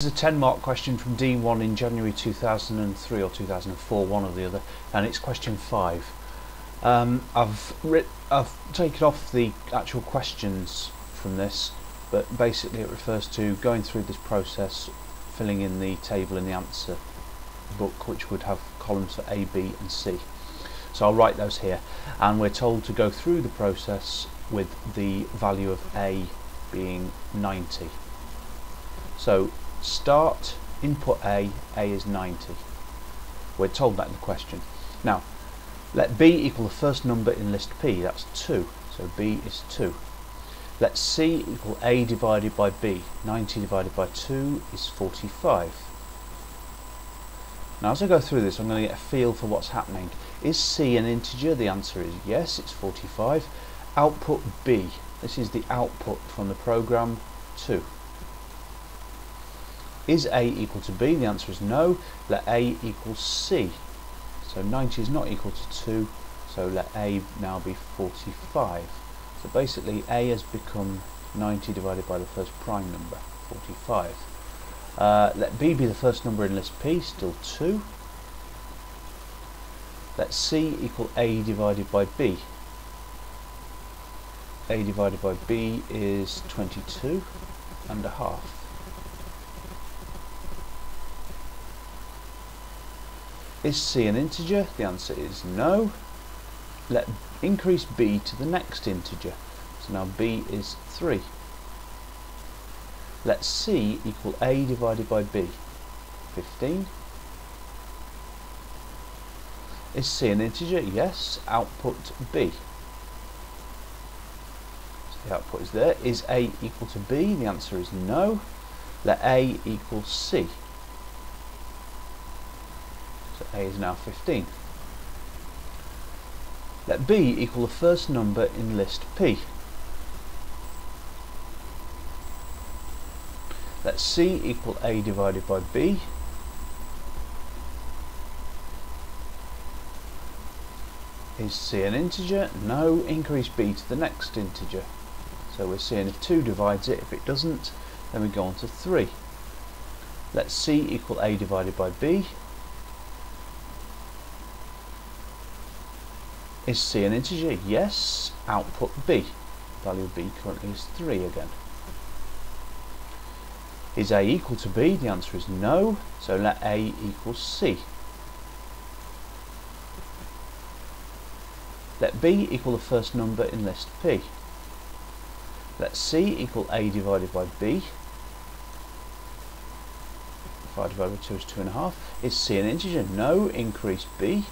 This is a 10 mark question from D1 in January 2003 or 2004, one or the other, and it's question 5. Um, I've, I've taken off the actual questions from this, but basically it refers to going through this process, filling in the table in the answer book, which would have columns for A, B and C. So I'll write those here, and we're told to go through the process with the value of A being 90. So start input A, A is 90. We're told that in the question. Now, let B equal the first number in list P, that's 2. So B is 2. Let C equal A divided by B. 90 divided by 2 is 45. Now as I go through this I'm going to get a feel for what's happening. Is C an integer? The answer is yes, it's 45. Output B. This is the output from the program 2. Is A equal to B? The answer is no. Let A equal C. So 90 is not equal to 2, so let A now be 45. So basically A has become 90 divided by the first prime number, 45. Uh, let B be the first number in list P, still 2. Let C equal A divided by B. A divided by B is 22 and a half. Is C an integer? The answer is no. Let increase B to the next integer. So now B is 3. Let C equal A divided by B. 15. Is C an integer? Yes. Output B. So the output is there. Is A equal to B? The answer is no. Let A equal C. So A is now 15. Let B equal the first number in list P. Let C equal A divided by B. Is C an integer? No. Increase B to the next integer. So we're seeing if 2 divides it. If it doesn't, then we go on to 3. Let C equal A divided by B. Is C an integer? Yes. Output B. Value of B currently is 3 again. Is A equal to B? The answer is no. So let A equal C. Let B equal the first number in list P. Let C equal A divided by B. 5 divided by 2 is 2.5. Is C an integer? No. Increase B.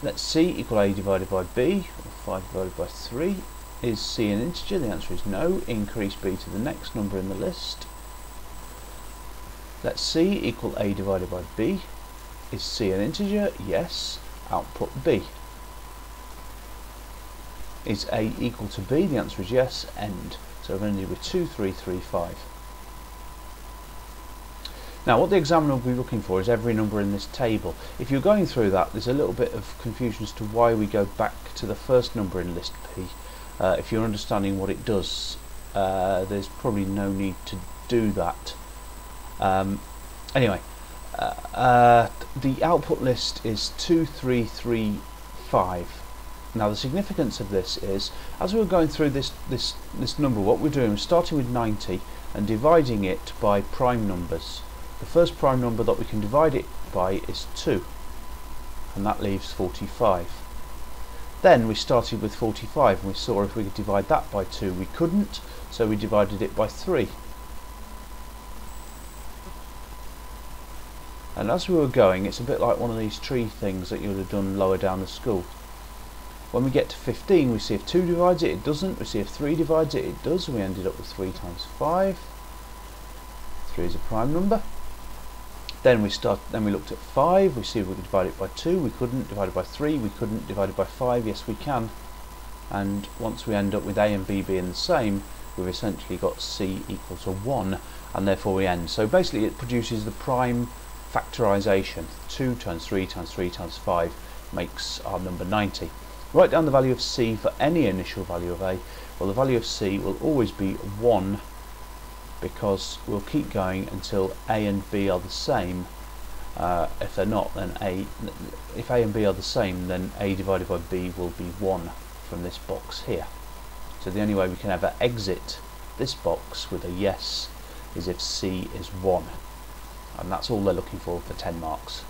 Let C equal A divided by B, or 5 divided by 3. Is C an integer? The answer is no. Increase B to the next number in the list. Let C equal A divided by B. Is C an integer? Yes. Output B. Is A equal to B? The answer is yes. End. So we're going to do with 2, 3, 3, 5. Now what the examiner will be looking for is every number in this table. If you're going through that there's a little bit of confusion as to why we go back to the first number in list P. Uh, if you're understanding what it does uh, there's probably no need to do that. Um, anyway, uh, uh the output list is 2335. Now the significance of this is, as we're going through this, this, this number, what we're doing is starting with 90 and dividing it by prime numbers. The first prime number that we can divide it by is 2 and that leaves 45. Then we started with 45 and we saw if we could divide that by 2 we couldn't so we divided it by 3. And as we were going it's a bit like one of these tree things that you would have done lower down the school. When we get to 15 we see if 2 divides it, it doesn't. We see if 3 divides it, it does. and We ended up with 3 times 5. 3 is a prime number. Then we start. Then we looked at five. We see if we could divide it by two. We couldn't. Divide it by three. We couldn't. Divide it by five. Yes, we can. And once we end up with a and b being the same, we've essentially got c equal to one, and therefore we end. So basically, it produces the prime factorization. Two times three times three times five makes our number 90. Write down the value of c for any initial value of a. Well, the value of c will always be one because we'll keep going until A and B are the same. Uh, if they're not then A if A and B are the same then A divided by B will be 1 from this box here. So the only way we can ever exit this box with a yes is if C is 1 and that's all they're looking for for 10 marks